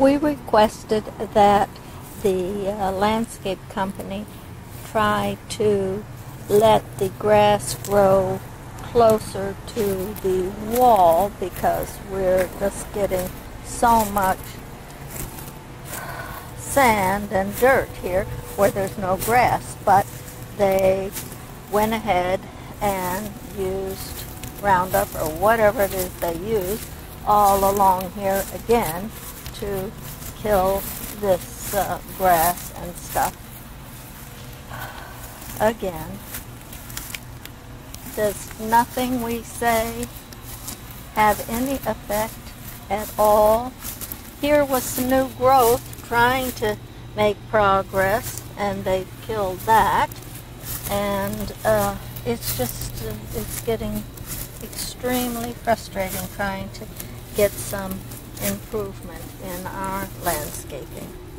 We requested that the uh, landscape company try to let the grass grow closer to the wall because we're just getting so much sand and dirt here where there's no grass. But they went ahead and used Roundup or whatever it is they use all along here again to kill this uh, grass and stuff. Again, does nothing we say have any effect at all? Here was some new growth trying to make progress and they killed that and uh, it's just uh, it's getting extremely frustrating trying to get some improvement in our landscaping.